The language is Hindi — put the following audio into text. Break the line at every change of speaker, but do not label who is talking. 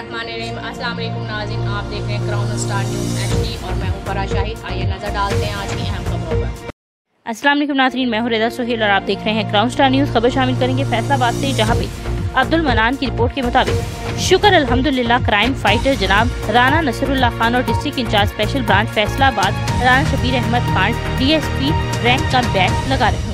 अस्सलाम वालेकुम नाजिन, आप देख रहे हैं क्राउन स्टार न्यूज़ एचडी और मैं हूँ फरा शाहिद। आइए नज़र डालते हैं आज की अहम खबरों पर।
अस्सलाम नाजरीन, मैं हूँ रेजा सुहेल और आप देख रहे हैं क्राउन स्टार न्यूज़ खबर शामिल करेंगे फैसलाबाद से, जहाँ पे अब्दुल मनान की रिपोर्ट के मुताबिक शुक्र अल्हम्दुलिल्लाह क्राइम फाइटर जनाब राना नसरुल्ला खान और district in charge special branch Faisalabad Rana Shabbir Ahmed Khan, DSP rank का बैच लगा रहे